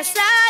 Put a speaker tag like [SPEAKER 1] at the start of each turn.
[SPEAKER 1] regresar.